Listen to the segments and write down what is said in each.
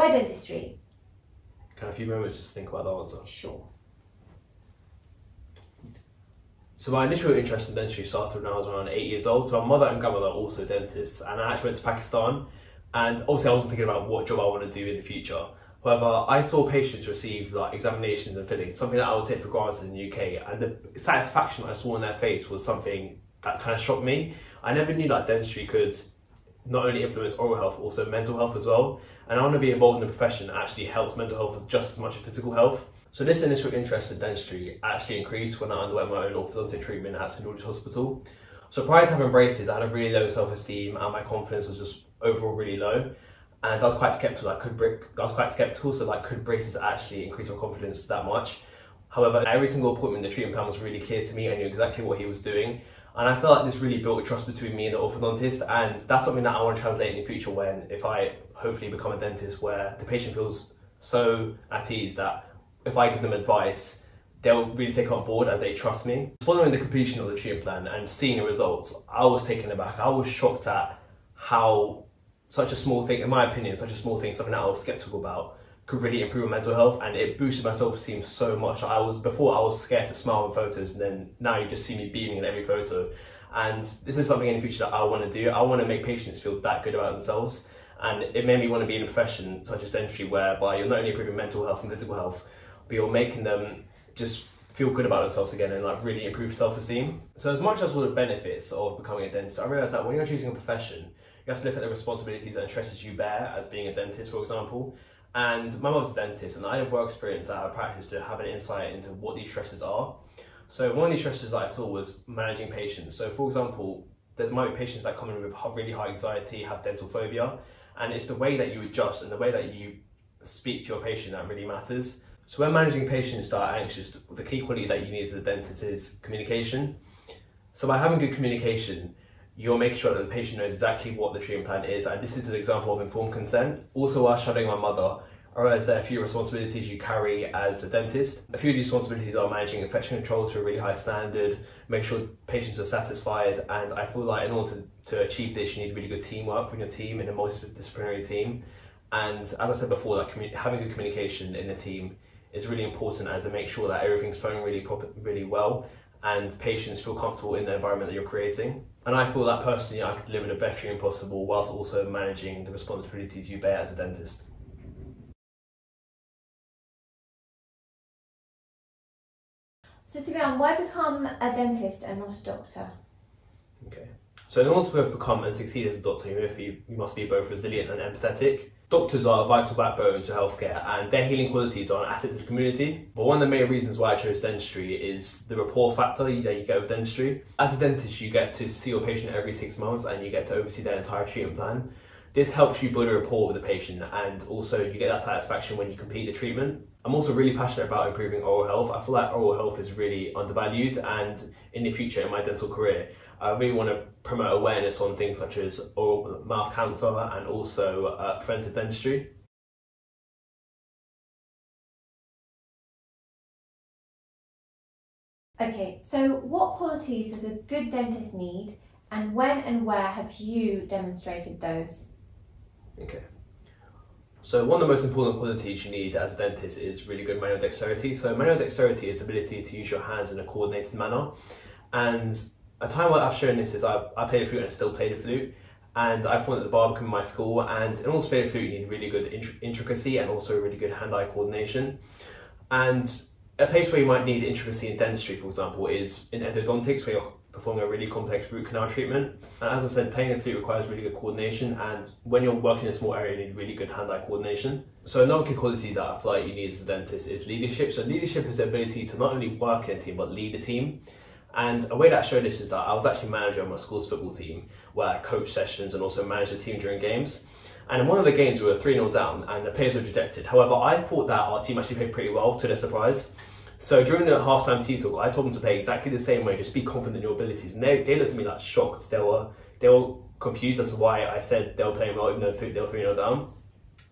Why dentistry? Can I have a few moments just to think about the answer? Sure. So my initial interest in dentistry started when I was around eight years old. So my mother and grandmother are also dentists, and I actually went to Pakistan. And obviously, I wasn't thinking about what job I want to do in the future. However, I saw patients receive like examinations and fillings, something that I would take for granted in the UK, and the satisfaction I saw on their face was something that kind of shocked me. I never knew that dentistry could not only influence oral health, but also mental health as well. And I want to be involved in a profession that actually helps mental health just as much as physical health. So this initial interest in dentistry actually increased when I underwent my own orthodontic treatment at St George's Hospital. So prior to having braces, I had a really low self-esteem and my confidence was just overall really low. And I was quite skeptical, like could I was quite skeptical, so like could braces actually increase my confidence that much? However, every single appointment, the treatment plan was really clear to me. I knew exactly what he was doing. And I feel like this really built a trust between me and the orthodontist. And that's something that I want to translate in the future when, if I hopefully become a dentist, where the patient feels so at ease that if I give them advice, they'll really take on board as they trust me. Following the completion of the treatment plan and seeing the results, I was taken aback. I was shocked at how such a small thing, in my opinion, such a small thing, something that I was skeptical about, could really improve my mental health and it boosted my self-esteem so much. I was before I was scared to smile in photos and then now you just see me beaming in every photo. And this is something in the future that I want to do. I want to make patients feel that good about themselves. And it made me want to be in a profession such as dentistry whereby you're not only improving mental health and physical health, but you're making them just feel good about themselves again and like really improve self-esteem. So as much as all the benefits of becoming a dentist, I realised that when you're choosing a profession, you have to look at the responsibilities and stresses you bear as being a dentist, for example. And my mother's a dentist and I have work experience at her practice to have an insight into what these stresses are. So one of these stresses that I saw was managing patients. So for example, there might be patients that come in with really high anxiety, have dental phobia, and it's the way that you adjust and the way that you speak to your patient that really matters. So when managing patients that are anxious, the key quality that you need as a dentist is communication. So by having good communication, you're making sure that the patient knows exactly what the treatment plan is, and this is an example of informed consent. Also, while shadowing my mother, I realised there are a few responsibilities you carry as a dentist. A few of these responsibilities are managing infection control to a really high standard, make sure patients are satisfied, and I feel like in order to, to achieve this, you need really good teamwork with your team in a multidisciplinary team. And as I said before, like having good communication in the team is really important as to make sure that everything's flowing really really well and patients feel comfortable in the environment that you're creating. And I feel that personally I could deliver the best treatment possible whilst also managing the responsibilities you bear as a dentist. So Sufyan, why become a dentist and not a doctor? Okay. So in order to become and succeed as a doctor, you must be both resilient and empathetic. Doctors are a vital backbone to healthcare and their healing qualities are an asset to the community. But one of the main reasons why I chose dentistry is the rapport factor that you get with dentistry. As a dentist, you get to see your patient every six months and you get to oversee their entire treatment plan. This helps you build a rapport with the patient and also you get that satisfaction when you complete the treatment. I'm also really passionate about improving oral health. I feel like oral health is really undervalued and in the future in my dental career, I really want to promote awareness on things such as oral mouth cancer and also uh, preventive dentistry. Okay, so what qualities does a good dentist need and when and where have you demonstrated those? Okay. So one of the most important qualities you need as a dentist is really good manual dexterity. So manual dexterity is the ability to use your hands in a coordinated manner. And a time where I've shown this is I, I play the flute and I still play the flute. And I performed at the Barbican in my school. And in order to play the flute, you need really good intricacy and also really good hand-eye coordination. And a place where you might need intricacy in dentistry, for example, is in endodontics, where you're performing a really complex root canal treatment. And as I said, playing a flute requires really good coordination, and when you're working in a small area, you need really good hand-eye coordination. So another key quality that I feel like you need as a dentist is leadership. So leadership is the ability to not only work in a team, but lead a team. And a way that I showed this is that I was actually manager of my school's football team, where I coached sessions and also managed the team during games. And in one of the games, we were 3 0 down, and the players were rejected. However, I thought that our team actually played pretty well, to their surprise. So during the halftime tea talk, I told them to play exactly the same way, just be confident in your abilities. And they, they looked at me like shocked. They were they were confused as to why I said they were playing well, even though they were 3 0 down.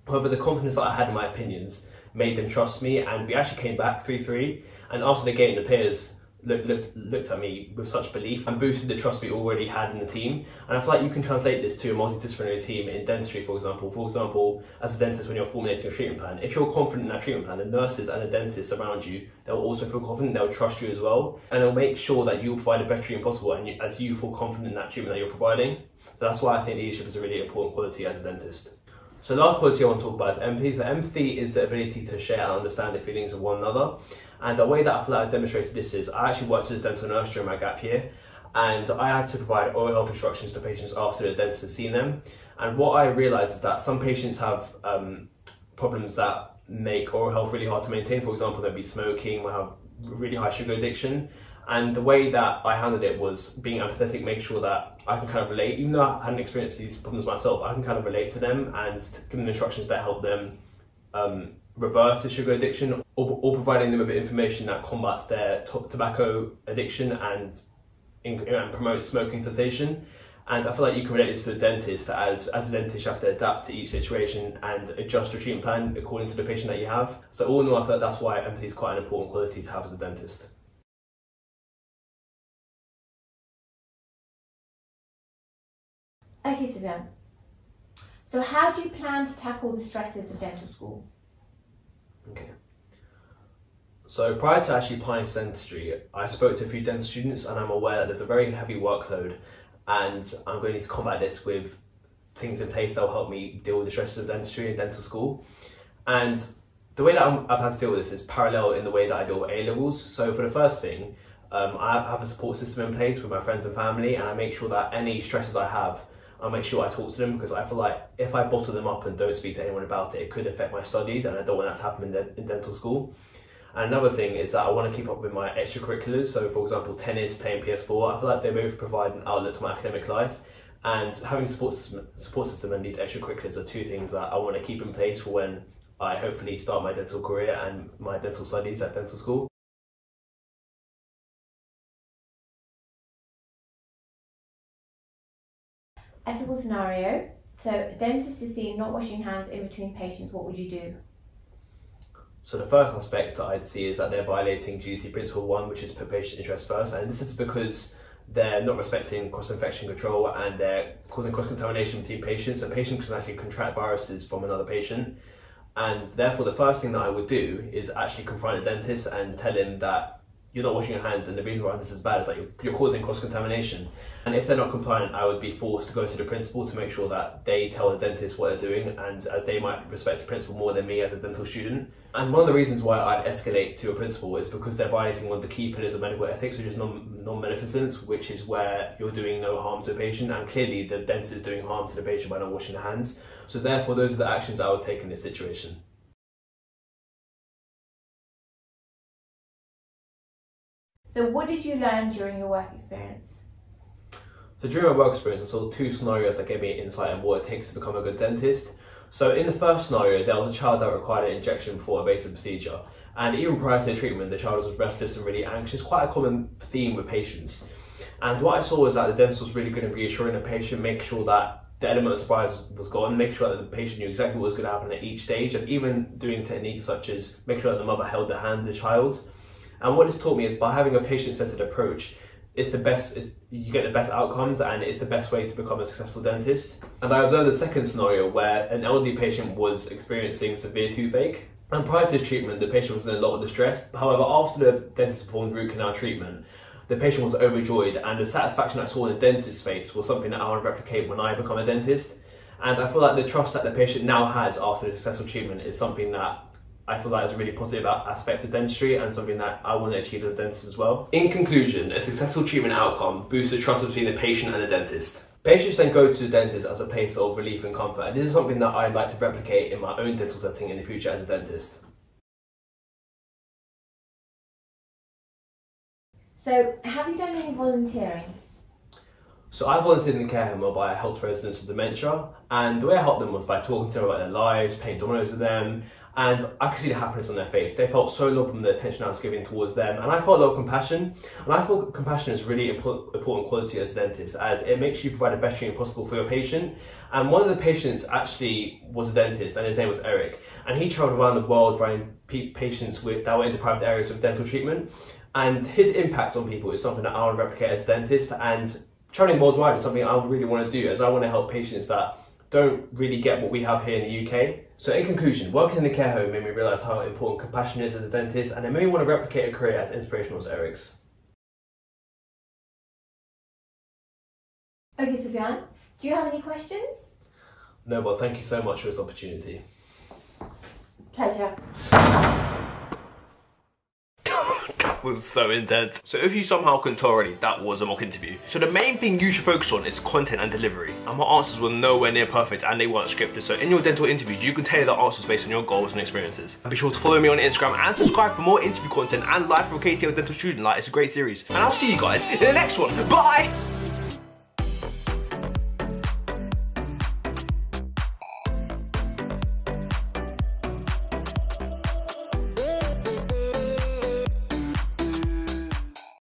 However, the confidence that I had in my opinions made them trust me, and we actually came back 3 3. And after the game, the players looked, looked at me with such belief and boosted the trust we already had in the team. And I feel like you can translate this to a multidisciplinary team in dentistry, for example. For example, as a dentist, when you're formulating a treatment plan, if you're confident in that treatment plan, the nurses and the dentists around you, they'll also feel confident, they'll trust you as well. And they'll make sure that you'll provide the best treatment possible and you, as you feel confident in that treatment that you're providing. So that's why I think leadership is a really important quality as a dentist. So the last quality I want to talk about is empathy. So empathy is the ability to share and understand the feelings of one another. And the way that I feel like I've demonstrated this is I actually worked as a dental nurse during my gap year and I had to provide oral health instructions to patients after the dentist had seen them. And what I realised is that some patients have um, problems that make oral health really hard to maintain. For example, they'll be smoking, will have really high sugar addiction. And the way that I handled it was being empathetic, make sure that I can kind of relate, even though I hadn't experienced these problems myself, I can kind of relate to them and give them instructions that help them um, reverse the sugar addiction or, or, providing them with information that combats their tobacco addiction and, and promotes smoking cessation. And I feel like you can relate this to the dentist as, as a dentist, you have to adapt to each situation and adjust your treatment plan according to the patient that you have. So all in all, I like that's why empathy is quite an important quality to have as a dentist. Okay, Sufyan. So how do you plan to tackle the stresses of dental school? Okay. So prior to actually applying to dentistry, I spoke to a few dental students and I'm aware that there's a very heavy workload and I'm going to need to combat this with things in place that will help me deal with the stresses of dentistry and dental school. And the way that I'm, I've had to deal with this is parallel in the way that I deal with A levels. So for the first thing, um, I have a support system in place with my friends and family and I make sure that any stresses I have I'll make sure I talk to them because I feel like if I bottle them up and don't speak to anyone about it, it could affect my studies, and I don't want that to happen in, de- in dental school. And another thing is that I want to keep up with my extracurriculars. So, for example, tennis, playing PS4, I feel like they both provide an outlet to my academic life. And having a support system, support system and these extracurriculars are two things that I want to keep in place for when I hopefully start my dental career and my dental studies at dental school. Ethical scenario. So, a dentist is seen not washing hands in between patients. What would you do? So the first aspect that I'd see is that they're violating GDC Principle 1, which is put patient interest first. And this is because they're not respecting cross-infection control and they're causing cross-contamination between patients. So patients can actually contract viruses from another patient. And therefore, the first thing that I would do is actually confront the dentist and tell him that you're not washing your hands, and the reason why this is bad is that you're, you're causing cross contamination. And if they're not compliant, I would be forced to go to the principal to make sure that they tell the dentist what they're doing, and as they might respect the principal more than me as a dental student. And one of the reasons why I'd escalate to a principal is because they're violating one of the key pillars of medical ethics, which is non non-maleficence, which is where you're doing no harm to a patient, and clearly the dentist is doing harm to the patient by not washing their hands. So therefore, those are the actions I would take in this situation. So, what did you learn during your work experience? So, during my work experience, I saw two scenarios that gave me insight on what it takes to become a good dentist. So, in the first scenario, there was a child that required an injection before a basic procedure. And even prior to the treatment, the child was restless and really anxious, quite a common theme with patients. And what I saw was that the dentist was really good in reassuring the patient, make sure that the element of surprise was gone, make sure that the patient knew exactly what was going to happen at each stage, and even doing techniques such as make sure that the mother held the hand of the child and what it's taught me is by having a patient-centered approach, it's the best. It's, you get the best outcomes, and it's the best way to become a successful dentist. And I observed a second scenario where an elderly patient was experiencing severe toothache. And prior to treatment, the patient was in a lot of distress. However, after the dentist performed root canal treatment, the patient was overjoyed, and the satisfaction I saw in the dentist's face was something that I want to replicate when I become a dentist. And I feel like the trust that the patient now has after the successful treatment is something that I feel that is a really positive aspect of dentistry and something that I want to achieve as a dentist as well. In conclusion, a successful treatment outcome boosts the trust between the patient and the dentist. Patients then go to the dentist as a place of relief and comfort, and this is something that I'd like to replicate in my own dental setting in the future as a dentist. So, have you done any volunteering? So I volunteered in the care home whereby I helped residents with dementia, and the way I helped them was by talking to them about their lives, playing dominoes with them, and I could see the happiness on their face. They felt so loved from the attention I was giving towards them, and I felt a lot of compassion. And I feel compassion is really important quality as a dentist, as it makes you provide the best treatment possible for your patient. And one of the patients actually was a dentist, and his name was Eric, and he travelled around the world providing patients with that were in deprived areas with dental treatment. And his impact on people is something that I want to replicate as a dentist, and traveling worldwide is something I really want to do, as I want to help patients that don't really get what we have here in the UK. So in conclusion, working in the care home made me realise how important compassion is as a dentist, and it made me want to replicate a career as inspirational as Eric's. Okay, Sufyan, do you have any questions? No, but thank you so much for this opportunity. Pleasure. Was so intense. So if you somehow couldn't tell already, that was a mock interview. So the main thing you should focus on is content and delivery. And my answers were nowhere near perfect and they weren't scripted. So in your dental interviews, you can tailor the answers based on your goals and experiences. And be sure to follow me on Instagram and subscribe for more interview content and live from KCL Dental Student Life. It's a great series. And I'll see you guys in the next one. Bye!